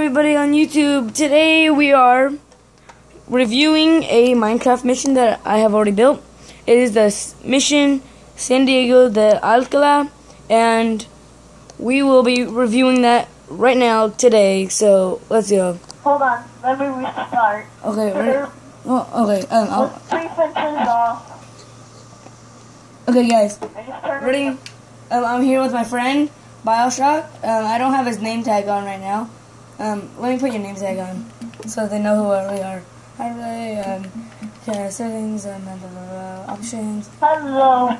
everybody on YouTube. Today we are reviewing a Minecraft mission that I have already built. It is the mission San Diego de Alcala, and we will be reviewing that right now today. So let's go. Hold on, let me restart. Okay, ready? Oh, okay, um, I'll, off. okay, guys, I just ready? Um, I'm here with my friend Bioshock. Um, I don't have his name tag on right now. Um, let me put your name tag on so they know who we are. Hi, Ray. Um, okay, settings, um, blah, blah, options. Hello. Hello,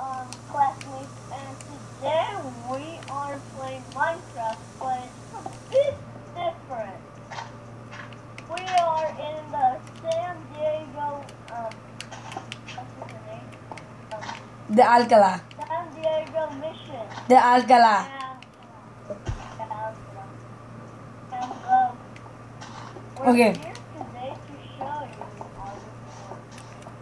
um, classmates. And today we are playing Minecraft, but it's a bit different. We are in the San Diego, um, what's the name? Um, The Alcala. San Diego mission. The Alcala. And, and, um, we're Okay.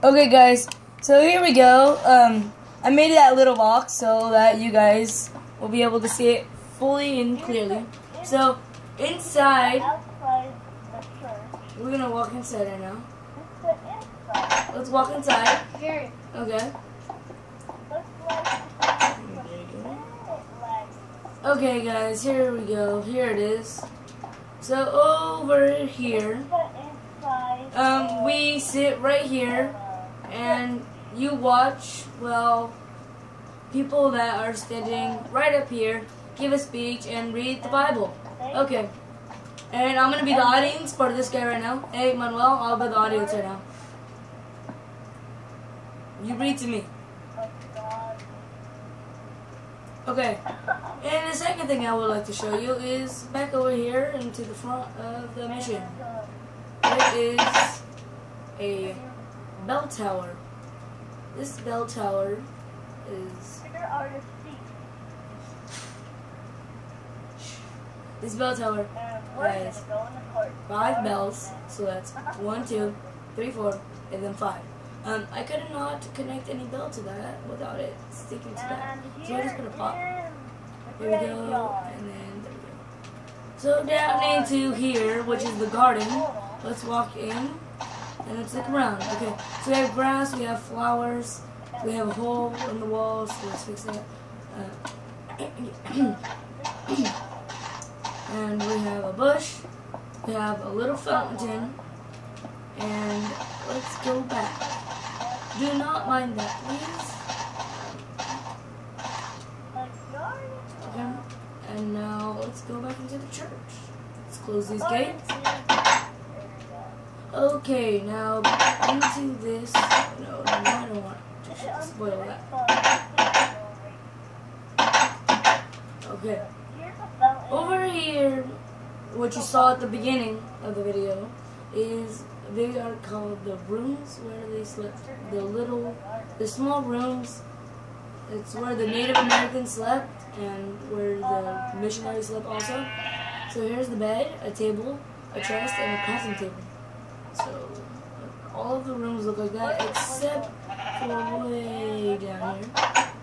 Okay, guys. So here we go. Um, I made that little box so that you guys will be able to see it fully and clearly. So inside, we're gonna walk inside right now. Let's walk inside. Okay. Okay, guys. Here we go. Here it is. So over here, um, we sit right here. and you watch well people that are standing right up here give a speech and read the Bible. Okay. And I'm gonna be the audience of this guy right now. Hey Manuel, I'll be the audience right now. You read to me. Okay. And the second thing I would like to show you is back over here into the front of the mission. It is a bell tower. This bell tower is this bell tower court. five bells, so that's one, two, three, four, and then five. Um, I could not connect any bell to that without it sticking to that. So I just put a pop. Here we go, and then. So down into here, which is the garden, let's walk in and let's look around. Okay, so we have grass, we have flowers, we have a hole in the wall, so let's fix that. Uh, and we have a bush, we have a little fountain, and let's go back. Do not mind that, please. The garden. Okay, and now let's go back into the church. Let's close these gates. There we go. Okay, now into this. No, no, I don't want to spoil that. Okay, Here's a fountain. over here, what you saw at the beginning of the video is they are called the rooms where they slept. The little, the small rooms. It's where the Native Americans slept and where the missionaries slept also. So here's the bed, a table, a chest, and a crafting table. So all of the rooms look like that except for way down here.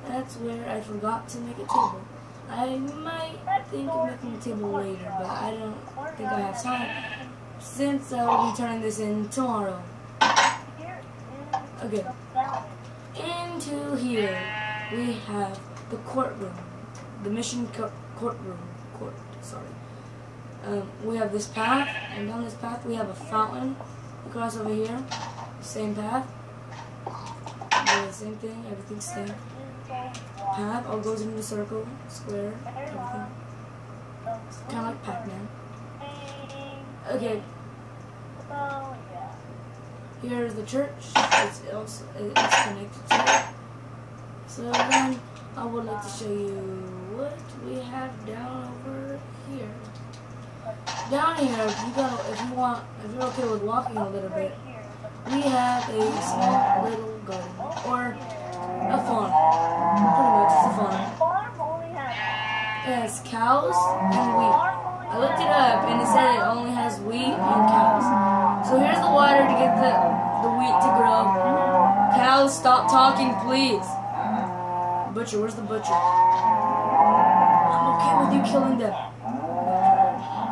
That's where I forgot to make a table. I might think of making a table later, but I don't think I have time since I will be turning this in tomorrow. Okay. Into here we have the courtroom, the mission co- courtroom. Court, sorry. Um, we have this path, and down this path we have a fountain. Across over here, same path. The same thing, everything's same. Path all goes into circle, square, everything. Kind of like Pac-Man. Okay, here's the church. It's also it's connected to it. So then I would like to show you what we have down over here. Down here, if you go, if you want, if you're okay with walking a little bit, we have a small little garden or a farm. Pretty much, it's a farm. It has cows and wheat. I looked it up and it said it only has wheat and cows. So here's the water to get the, the wheat to grow. Cows, stop talking, please. Butcher, where's the butcher? I'm okay with you killing them.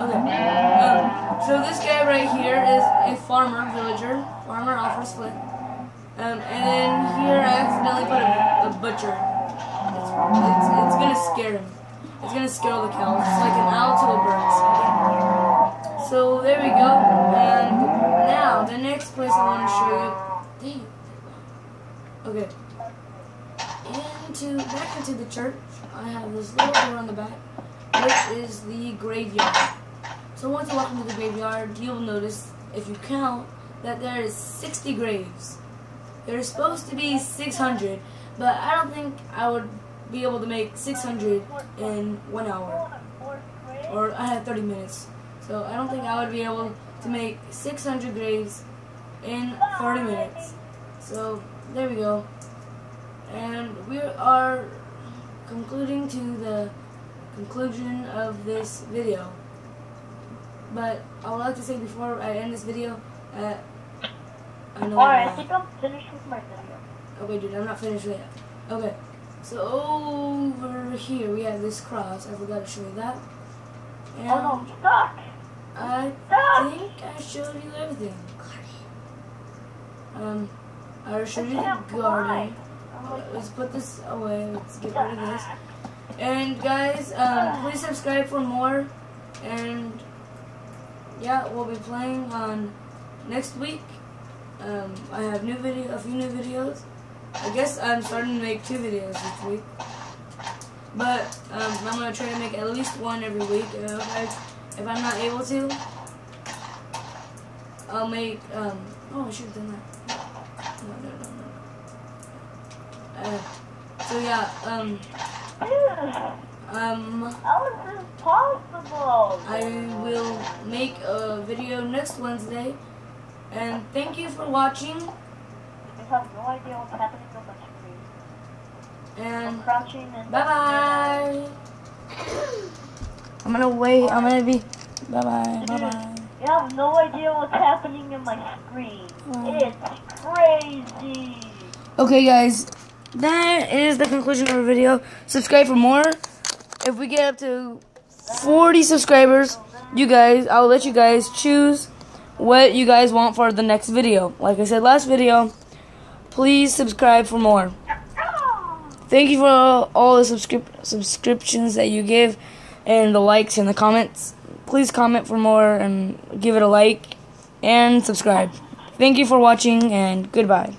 Okay. Um, so this guy right here is a farmer, villager. Farmer offers flint. Um, and then here I accidentally put a, a butcher. It's, it's, it's gonna scare him. It's gonna scare all the cows. It's like an owl to the birds. So there we go. And now the next place I want to show you. Okay. Into back into the church. I have this little door on the back, which is the graveyard. So once you walk into the graveyard, you'll notice, if you count, that there is 60 graves. There's supposed to be 600, but I don't think I would be able to make 600 in one hour. Or I had 30 minutes. So I don't think I would be able to make 600 graves in 30 minutes. So there we go. We are concluding to the conclusion of this video. But I would like to say before I end this video, uh, I know. Alright, I I'm think I'm finished with my video. Okay, dude, I'm not finished yet. Okay, so over here we have this cross. I forgot to show you that. And Oh no, I'm stuck! I Stuck! think I showed you everything. Um, I showed you the garden. fly. Let's put this away. Let's get rid of this. And guys, um, please subscribe for more. And yeah, we'll be playing on next week. Um, I have new video, a few new videos. I guess I'm starting to make two videos this week. But um, I'm gonna try to make at least one every week. If, I, if I'm not able to, I'll make. Um, oh, I should have done that. No, no, no, no. Uh, so yeah, um, um, how is this possible? I will make a video next Wednesday. And thank you for watching. I have no idea what's happening on my screen. I'm crouching and bye bye. I'm gonna wait. I'm gonna be. Bye bye. Bye bye. You have no idea what's happening in my screen. Wow. It's crazy. Okay, guys, that is the conclusion of our video. Subscribe for more. If we get up to 40 subscribers, you guys, I'll let you guys choose what you guys want for the next video. Like I said last video, please subscribe for more. Thank you for all, the subscrip- subscriptions that you give and the likes and the comments. Please comment for more and give it a like and subscribe. Thank you for watching and goodbye.